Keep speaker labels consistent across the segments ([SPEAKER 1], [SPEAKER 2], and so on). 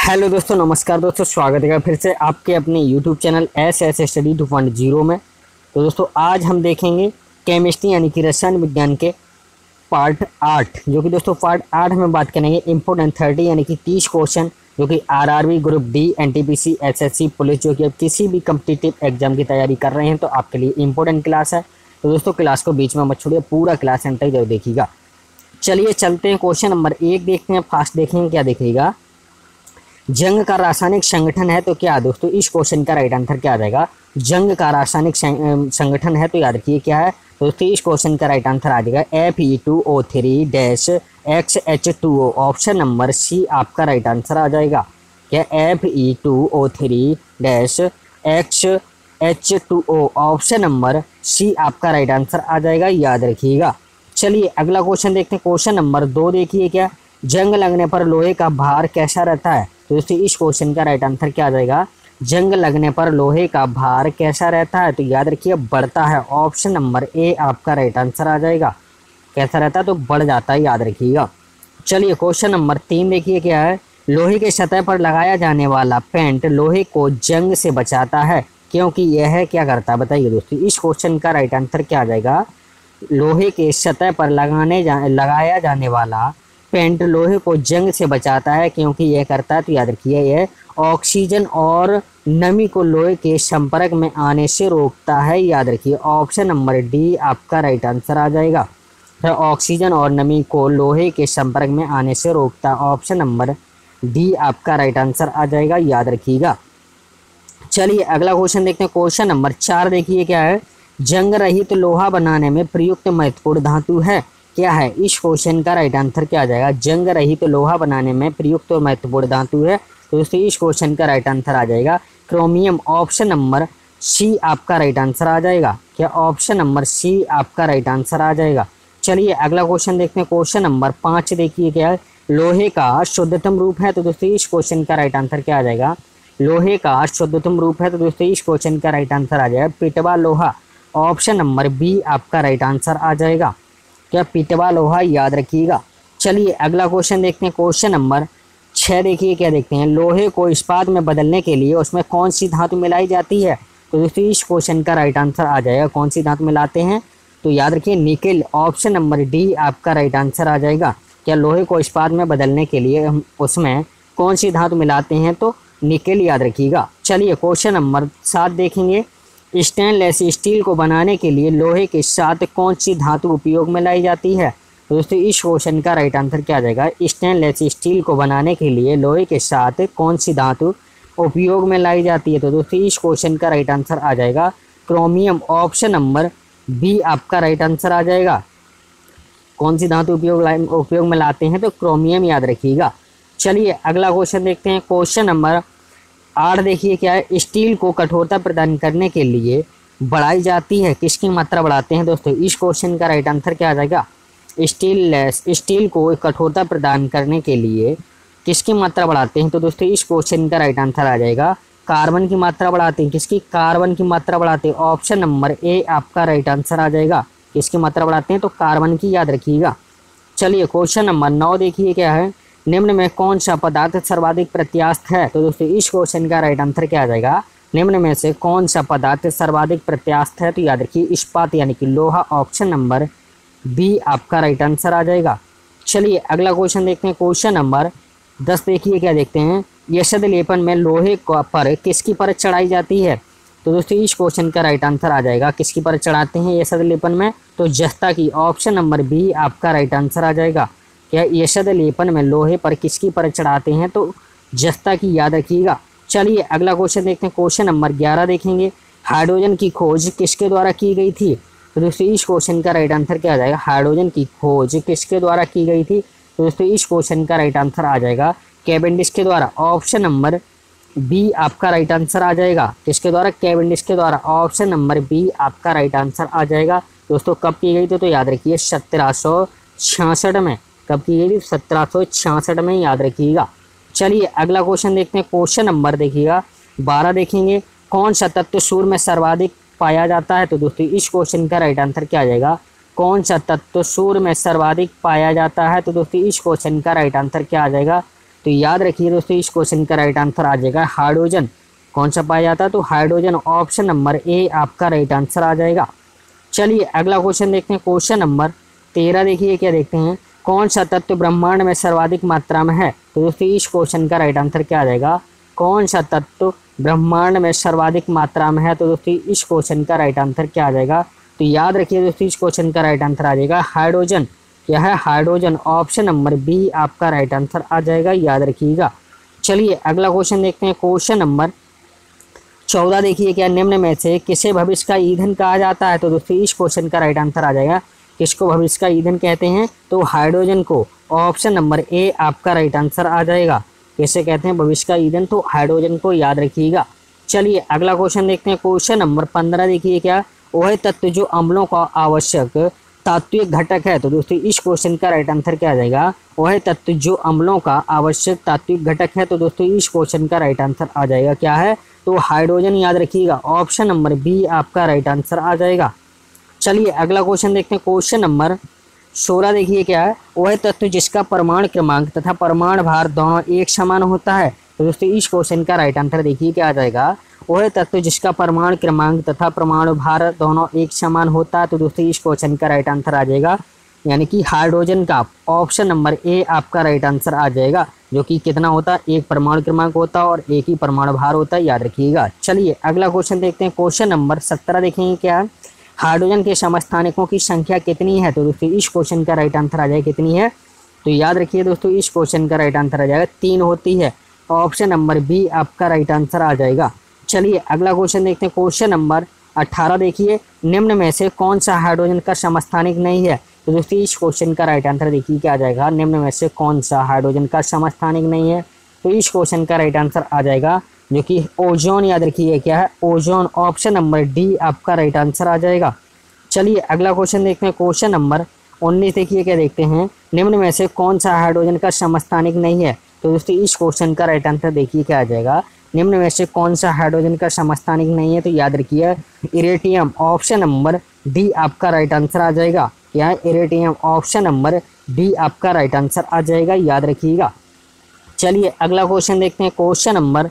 [SPEAKER 1] Hello दोस्तों, नमस्कार दोस्तों, स्वागत है फिर से आपके अपने YouTube channel S S study two point zero में। तो दोस्तों, आज हम देखेंगे केमिस्ट्री यानी कि रसायन विज्ञान के पार्ट आठ, जो कि दोस्तों पार्ट आठ में बात करेंगे। इम्पोर्टेंट थर्टी यानी कि तीस क्वेश्चन जो कि RRB group D NTPC SSC police जो कि अब किसी भी कम्पिटिटिव एग्ज़ाम की तैयारी कर रहे हैं तो आपके लिए इंपॉर्टेंट क्लास है। तो दोस्तों क्लास को बीच में मत छोड़िए, पूरा क्लास एंटर ज़रूर देखिएगा। चलिए चलते हैं क्वेश्चन नंबर एक, देखते हैं फास्ट देखेंगे, क्या दिखेगा। जंग का रासायनिक संगठन है तो क्या दोस्तों, इस क्वेश्चन का राइट आंसर क्या आ जाएगा? जंग का रासायनिक संगठन है तो याद रखिए क्या है? दोस्तों, इस क्वेश्चन का राइट आंसर आ जाएगा F E two O three dash X H two O option number C आपका राइट आंसर आ जाएगा। क्या F E two O three dash X H two O option number C आपका right answer आ जाएगा, याद रखिएगा। चलिए, अगला क्वेश्चन देखते हैं। क्वेश्चन नंबर दो देखिए क्या? जंग लगने पर लोहे का भार कैसा रहता है? तो दोस्तों इस क्वेश्चन का राइट आंसर क्या आ जाएगा? जंग लगने पर लोहे का भार कैसा रहता है? तो याद रखिए, बढ़ता है। ऑप्शन नंबर ए आपका राइट आंसर आ जाएगा। कैसा रहता है? तो बढ़ जाता है, याद रखिएगा। चलिए क्वेश्चन नंबर तीन देखिए क्या है। लोहे के सतह पर लगाया जाने वाला पेंट लोहे को जंग से बचाता है। क्योंकि यह क्या करता है? बताइए दोस्तों, इस क्वेश्चन का राइट आंसर क्या आ जाएगा? लोहे के सतह पर लगाने जा, लगाया जाने वाला पेंट लोहे को जंग से बचाता है, क्योंकि यह करता है तो याद रखिए यह ऑक्सीजन और नमी को लोहे के संपर्क में आने से रोकता है, याद रखिए। ऑप्शन नंबर डी आपका राइट आंसर आ जाएगा। तो ऑक्सीजन और नमी को लोहे के संपर्क में आने से रोकता, ऑप्शन नंबर डी आपका राइट आंसर आ जाएगा, याद रखिएगा। चलिए, अगला क्वेश्चन देखते हैं। क्वेश्चन नंबर चार देखिए क्या है? जंग रहित तो लोहा बनाने में प्रयुक्त महत्वपूर्ण धातु है। क्या है? इस क्वेश्चन का राइट आंसर क्या आ जाएगा? जंग रहित तो लोहा बनाने में प्रयुक्त और महत्वपूर्ण धातु है। तो दोस्तों, इस क्वेश्चन का राइट आंसर आ जाएगा। क्रोमियम ऑप्शन नंबर सी आपका राइट आंसर आ जाएगा। क्या ऑप्शन नंबर सी आपका राइट आंसर आ जाएगा? चलिए, अगला क्वेश्चन देखते हैं। क्वेश्चन नंबर पाँच देखिए क्या लोहे का शुद्धतम रूप है तो दोस्तों, इस क्वेश्चन का राइट आंसर क्या आ जाएगा? लोहे का शुद्धतम रूप है तो दोस्तों, इस क्वेश्चन का राइट आंसर आ जाएगा। पिटवा लोहा ऑप्शन नंबर बी आपका राइट आंसर आ जाएगा। क्या पिटवा लोहा याद रखिएगा? चलिए, अगला क्वेश्चन देखते हैं। क्वेश्चन नंबर छः देखिए, क्या देखते हैं? लोहे को इस्पात में बदलने के लिए उसमें कौन सी धातु मिलाई जाती है? तो दोस्तों इस क्वेश्चन का राइट आंसर आ जाएगा। कौन सी धातु मिलाते हैं? तो याद रखिए, निकल ऑप्शन नंबर डी आपका राइट आंसर आ जाएगा। क्या लोहे को इस्पात में बदलने के लिए उसमें कौन सी धातु मिलाते हैं? तो निकल याद रखिएगा। चलिए क्वेश्चन नंबर सात देखेंगे। स्टेनलेस स्टील को बनाने के लिए लोहे के साथ कौन सी धातु उपयोग में लाई जाती है। तो दोस्तों, इस क्वेश्चन का राइट आंसर क्या आ जाएगा? स्टेनलेस स्टील को बनाने के लिए लोहे के साथ कौन सी धातु उपयोग में लाई जाती है। तो दोस्तों, इस क्वेश्चन का राइट आंसर आ जाएगा। क्रोमियम ऑप्शन नंबर बी आपका राइट आंसर आ जाएगा। कौन सी धातु उपयोग उपयोग में लाते हैं तो क्रोमियम याद रखिएगा। चलिए, अगला क्वेश्चन देखते हैं। क्वेश्चन नंबर आठ देखिए क्या है, स्टील को कठोरता प्रदान करने के लिए बढ़ाई जाती है। किसकी मात्रा बढ़ाते हैं दोस्तों? इस क्वेश्चन का राइट आंसर क्या आ जाएगा? स्टील लेस स्टील को कठोरता प्रदान करने के लिए किसकी मात्रा बढ़ाते हैं? तो दोस्तों, इस क्वेश्चन का राइट आंसर आ जाएगा। कार्बन की मात्रा बढ़ाते हैं। किसकी? कार्बन की मात्रा बढ़ाते हैं। ऑप्शन नंबर ए आपका राइट आंसर आ जाएगा। किसकी मात्रा बढ़ाते हैं? तो कार्बन की याद रखिएगा। चलिए क्वेश्चन नंबर नौ देखिए क्या है। निम्न में कौन सा पदार्थ सर्वाधिक प्रत्यास्थ है? तो दोस्तों, इस क्वेश्चन का राइट आंसर क्या आ जाएगा? निम्न में से कौन सा पदार्थ सर्वाधिक प्रत्यास्थ है? तो याद रखिए, इस्पात यानी कि लोहा ऑप्शन नंबर बी आपका राइट आंसर आ जाएगा। चलिए, अगला क्वेश्चन देखते हैं। क्वेश्चन नंबर दस देखिए, क्या देखते हैं? यशद लेपन में लोहे पर किसकी परत चढ़ाई जाती है? तो दोस्तों, इस क्वेश्चन का राइट आंसर आ जाएगा। किसकी परत चढ़ाते हैं यशद लेपन में? तो जस्ता की ऑप्शन नंबर बी आपका राइट आंसर आ जाएगा। क्या यशद लेपन में लोहे पर किसकी पर चढ़ाते हैं तो जस्ता की याद रखिएगा। चलिए अगला क्वेश्चन देखते हैं। क्वेश्चन नंबर ग्यारह देखेंगे। हाइड्रोजन की खोज किसके द्वारा की गई थी? तो दोस्तों, इस क्वेश्चन का राइट आंसर क्या आ जाएगा? हाइड्रोजन की खोज किसके द्वारा की गई थी? तो दोस्तों, इस क्वेश्चन का राइट आंसर आ जाएगा कैबेंडिस के द्वारा। ऑप्शन नंबर बी आपका राइट आंसर आ जाएगा। किसके द्वारा? कैबेंडिस के द्वारा। ऑप्शन नंबर बी आपका राइट आंसर आ जाएगा। दोस्तों, कब की गई थी? तो याद रखिए, सत्रह सौ छियासठ में। कब की गई थी? सत्रह में याद रखिएगा। चलिए, अगला क्वेश्चन देखते हैं। क्वेश्चन नंबर देखिएगा। बारह देखेंगे। कौन सा तत्व सूर्य में सर्वाधिक पाया जाता है? तो दोस्तों, इस क्वेश्चन का राइट आंसर क्या आ जाएगा? कौन सा तत्व सूर्य में सर्वाधिक पाया जाता है? तो दोस्तों, इस क्वेश्चन का राइट आंसर क्या आ जाएगा? तो याद रखिए दोस्तों, इस क्वेश्चन का राइट आंसर आ जाएगा हाइड्रोजन कौन सा पाया जाता है? तो हाइड्रोजन ऑप्शन नंबर ए आपका राइट आंसर आ जाएगा। चलिए, अगला क्वेश्चन देखते हैं। क्वेश्चन नंबर तेरह देखिए, क्या देखते हैं? कौन सा तत्व ब्रह्मांड में सर्वाधिक मात्रा में है? तो दोस्तों, इस क्वेश्चन का राइट आंसर क्या आ जाएगा? कौन सा तत्व ब्रह्मांड में सर्वाधिक मात्रा में है? तो दोस्तों, इस क्वेश्चन का राइट आंसर क्या आ जाएगा? तो याद रखिए दोस्तों, इस क्वेश्चन का राइट आंसर आ जाएगा हाइड्रोजन यह है हाइड्रोजन ऑप्शन नंबर बी आपका राइट आंसर आ जाएगा, याद रखिएगा। चलिए, अगला क्वेश्चन देखते हैं। क्वेश्चन नंबर चौदह देखिए क्या निम्न में से किसे भविष्य का ईंधन कहा जाता है? तो दोस्तों, इस क्वेश्चन का राइट आंसर आ जाएगा किसको भविष्य का ईंधन कहते हैं तो हाइड्रोजन को ऑप्शन नंबर ए आपका राइट आंसर आ जाएगा। किसे कहते हैं भविष्य का ईंधन तो हाइड्रोजन को याद रखिएगा। चलिए अगला क्वेश्चन देखते हैं। क्वेश्चन नंबर पंद्रह देखिए क्या? वह तत्व जो अम्लों का आवश्यक तात्विक घटक है। तो दोस्तों, इस क्वेश्चन का राइट आंसर क्या आ जाएगा? वह तत्व जो अम्लों का आवश्यक तात्विक घटक है। तो दोस्तों, इस क्वेश्चन का राइट आंसर आ जाएगा। क्या है? तो हाइड्रोजन याद रखिएगा। ऑप्शन नंबर बी आपका राइट आंसर आ जाएगा। चलिए, अगला क्वेश्चन देखते हैं। क्वेश्चन नंबर सोलह देखिए क्या है। वह तत्व जिसका परमाणु क्रमांक तथा परमाणु भार दोनों एक समान होता है। तो दोस्तों, इस क्वेश्चन का राइट आंसर देखिए क्या आ जाएगा। वह तत्व जिसका परमाणु क्रमांक तथा परमाणु भार दोनों एक समान होता है तो दोस्तों, इस क्वेश्चन का राइट आंसर आ जाएगा। यानी कि हाइड्रोजन का ऑप्शन नंबर ए आपका राइट आंसर आ जाएगा, जो कि कितना होता है? एक परमाणु क्रमांक होता है और एक ही परमाणु भार होता है, याद रखिएगा। चलिए, अगला क्वेश्चन देखते हैं। क्वेश्चन नंबर सत्रह देखेंगे क्या हाइड्रोजन के समस्थानिकों की संख्या कितनी है? तो दोस्तों, इस क्वेश्चन का राइट आंसर आ जाएगा कितनी है? तो याद रखिए दोस्तों, इस क्वेश्चन का राइट आंसर आ जाएगा तीन होती है। ऑप्शन नंबर बी आपका राइट आंसर आ जाएगा। चलिए, अगला क्वेश्चन देखते हैं। क्वेश्चन नंबर अट्ठारह देखिए। निम्न में से कौन सा हाइड्रोजन का समस्थानिक नहीं है? तो दोस्तों, इस क्वेश्चन का राइट आंसर देखिए क्या आ जाएगा। निम्न में से कौन सा हाइड्रोजन का समस्थानिक नहीं है? तो इस क्वेश्चन का राइट आंसर आ जाएगा जो कि ओजोन याद रखिए, क्या है? ओजोन ऑप्शन नंबर डी आपका राइट आंसर आ जाएगा। चलिए अगला क्वेश्चन देखते हैं। क्वेश्चन नंबर उन्नीस देखिए, क्या देखते हैं? निम्न में से कौन सा हाइड्रोजन का समस्थानिक नहीं है? तो दोस्तों, इस क्वेश्चन का राइट आंसर देखिए, क्या आ जाएगा? निम्न में से कौन सा हाइड्रोजन का समस्थानिक नहीं है? तो याद रखिए इरेटियम ऑप्शन नंबर डी आपका राइट आंसर आ जाएगा। क्या है? इरेटियम ऑप्शन नंबर डी आपका राइट आंसर आ जाएगा। याद रखिएगा। चलिए अगला क्वेश्चन देखते हैं। क्वेश्चन नंबर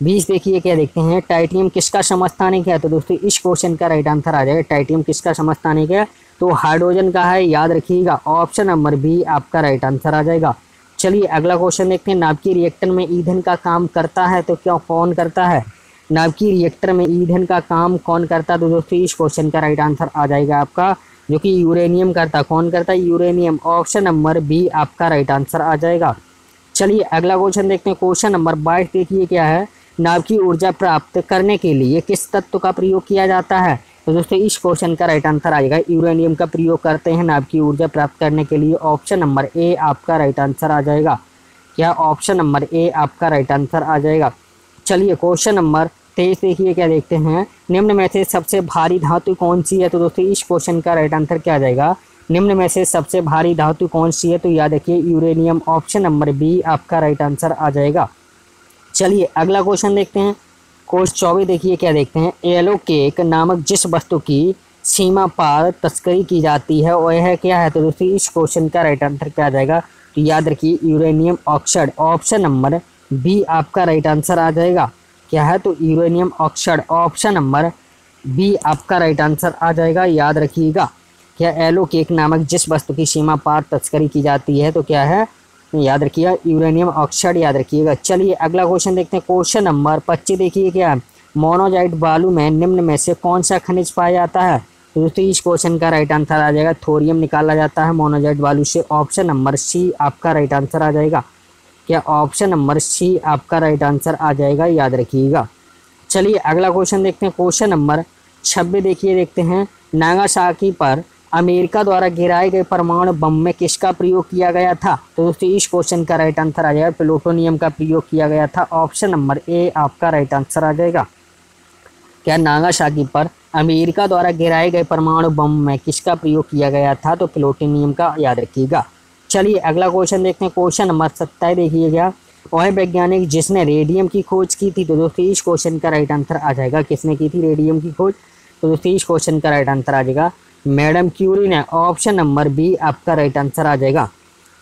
[SPEAKER 1] बीस देखिए क्या देखते हैं, टाइटियम किसका समस्थानिक है? तो दोस्तों, इस क्वेश्चन का राइट आंसर आ जाएगा, टाइटियम किसका समस्थानिक है? तो हाइड्रोजन का है, याद रखिएगा ऑप्शन नंबर बी आपका राइट आंसर आ जाएगा। चलिए, अगला क्वेश्चन देखते हैं, नाभिकीय रिएक्टर में ईंधन का काम करता है तो क्या कौन करता है? नाभिकीय रिएक्टर में ईंधन का काम कौन करता है? तो दोस्तों, इस क्वेश्चन का राइट आंसर आ जाएगा आपका, जो कि यूरेनियम करता कौन करता है? यूरेनियम ऑप्शन नंबर बी आपका राइट आंसर आ जाएगा। चलिए, अगला क्वेश्चन देखते हैं क्वेश्चन नंबर बाईस देखिए क्या है। नाभिकीय ऊर्जा प्राप्त करने के लिए किस तत्व का प्रयोग किया जाता है? तो दोस्तों, इस क्वेश्चन का राइट आंसर आएगा। यूरेनियम का प्रयोग करते हैं नाव की ऊर्जा प्राप्त करने के लिए। ऑप्शन नंबर ए आपका राइट आंसर आ जाएगा। क्या ऑप्शन नंबर ए आपका राइट आंसर आ जाएगा? चलिए क्वेश्चन नंबर तेईस देखिए, क्या देखते हैं? निम्न में से सबसे भारी धातु कौन सी है? तो दोस्तों, इस क्वेश्चन का राइट आंसर क्या आ जाएगा? निम्न में से सबसे भारी धातु कौन सी है? तो याद रखिए यूरेनियम ऑप्शन नंबर बी आपका राइट आंसर आ जाएगा। चलिए अगला क्वेश्चन देखते हैं। क्वेश्चन चौबीस देखिए क्या देखते हैं। येलो केक नामक जिस वस्तु की सीमा पार तस्करी की जाती है, वह है क्या है? तो दोस्तों, इस क्वेश्चन का राइट आंसर क्या आ जाएगा? तो याद रखिए, uranium oxide option number B आपका राइट आंसर आ जाएगा। क्या है? तो uranium oxide option number B आपका राइट आंसर आ जाएगा। याद रखिएगा, क्या एलो केक नामक जिस वस्तु की सीमा पार तस्करी की जाती है तो क्या है? याद रखिएगा यूरेनियम ऑक्साइड याद रखिएगा। चलिए अगला क्वेश्चन देखते हैं। क्वेश्चन नंबर पच्चीस देखिए क्या मोनोजाइट बालू में, निम्न में से कौन सा खनिज पाया जाता है? तो दोस्तों, इस क्वेश्चन का राइट आंसर आ जाएगा। थोरियम निकाला जाता है मोनोजाइट बालू से। ऑप्शन नंबर सी आपका राइट आंसर आ जाएगा। क्या ऑप्शन नंबर सी आपका राइट आंसर आ जाएगा, याद रखिएगा। चलिए अगला क्वेश्चन देखते हैं। क्वेश्चन नंबर छब्बीस देखिए, देखते हैं। नागासाकी पर अमेरिका द्वारा गिराए गए परमाणु बम में किसका प्रयोग किया गया था? तो दोस्तों, इस क्वेश्चन का राइट आंसर आ जाएगा। प्लूटोनियम का प्रयोग किया गया था। ऑप्शन नंबर ए आपका राइट आंसर आ जाएगा। क्या नागासाकी पर अमेरिका द्वारा गिराए गए परमाणु बम में किसका प्रयोग किया गया था? तो प्लूटोनियम का याद रखिएगा। चलिए, अगला क्वेश्चन देखते हैं। क्वेश्चन नंबर सत्ताईस देखिएगा। वह वैज्ञानिक जिसने रेडियम की खोज की थी तो दोस्तों, इस क्वेश्चन का राइट आंसर आ जाएगा। किसने की थी रेडियम की खोज? तो दोस्तों, इस क्वेश्चन का राइट आंसर आ जाएगा। मैडम क्यूरी ने ऑप्शन नंबर बी आपका राइट आंसर आ जाएगा।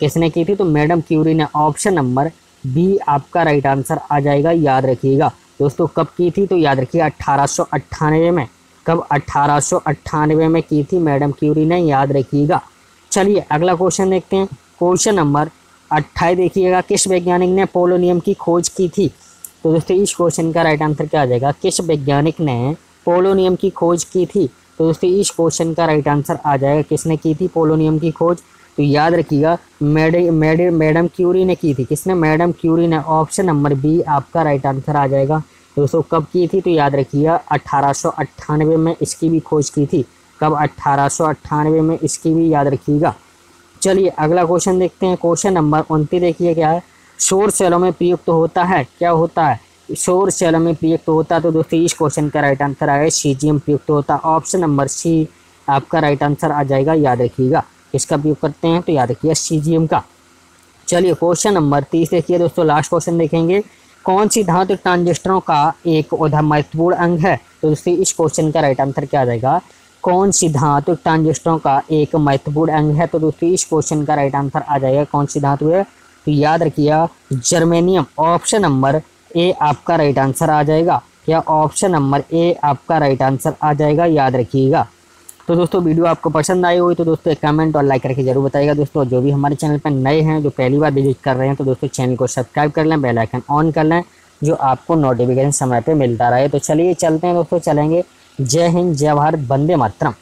[SPEAKER 1] किसने की थी? तो मैडम क्यूरी ने ऑप्शन नंबर बी आपका राइट आंसर आ जाएगा। याद रखिएगा। दोस्तों, कब की थी? तो याद रखिए अट्ठारह में। कब अट्ठारह में की थी मैडम क्यूरी ने? याद रखिएगा। चलिए, अगला क्वेश्चन देखते हैं। क्वेश्चन नंबर अट्ठाईस देखिएगा। किस वैज्ञानिक ने पोलोनियम की खोज की थी? तो दोस्तों, इस क्वेश्चन का राइट आंसर क्या आ जाएगा? किस वैज्ञानिक ने पोलोनियम की खोज की थी? तो दोस्तों इस क्वेश्चन का राइट आंसर आ जाएगा। किसने की थी पोलोनियम की खोज? तो याद रखिएगा मैडम क्यूरी ने की थी। किसने? मैडम क्यूरी ने। ऑप्शन नंबर बी आपका राइट आंसर आ जाएगा। दोस्तों, कब की थी? तो याद रखिएगा अट्ठारह में इसकी भी खोज की थी। कब? अट्ठारह में इसकी भी याद रखिएगा। चलिए, अगला क्वेश्चन देखते हैं। क्वेश्चन नंबर उनतीस देखिए क्या है। शोर सेलों में प्रयुक्त तो होता है। क्या होता है? शोर सेलों में प्रयुक्त होता तो दोस्तों इस क्वेश्चन का राइट आंसर आएगा सीजीएम प्रयुक्त होता। ऑप्शन नंबर सी आपका राइट आंसर आ जाएगा, याद रखिएगा। किसका प्रयोग करते हैं? तो याद रखिएगा सी का। चलिए क्वेश्चन नंबर तीस देखिए दोस्तों लास्ट क्वेश्चन देखेंगे। कौन सी धातु ट्रांजिस्टरों का एक महत्वपूर्ण अंग है? तो दोस्तों इस क्वेश्चन का राइट आंसर क्या आ जाएगा? कौन सी धातु ट्रांजिस्टरों का एक महत्वपूर्ण अंग है? तो दोस्तों इस क्वेश्चन का राइट आंसर आ जाएगा। कौन सी धातु है? तो याद रखिएगा जर्मेनियम ऑप्शन नंबर ए आपका राइट आंसर आ जाएगा, या ऑप्शन नंबर ए आपका राइट आंसर आ जाएगा, याद रखिएगा। तो दोस्तों, वीडियो आपको पसंद आई हुई तो दोस्तों एक कमेंट और लाइक करके ज़रूर बताइएगा दोस्तों। जो भी हमारे चैनल पर नए हैं, जो पहली बार विज़िट कर रहे हैं तो दोस्तों चैनल को सब्सक्राइब कर लें बेल आइकन ऑन कर लें, जो आपको नोटिफिकेशन समय पर मिलता रहे। तो चलिए चलते हैं दोस्तों, चलेंगे। जय हिंद, जय भारत बंदे मातरम।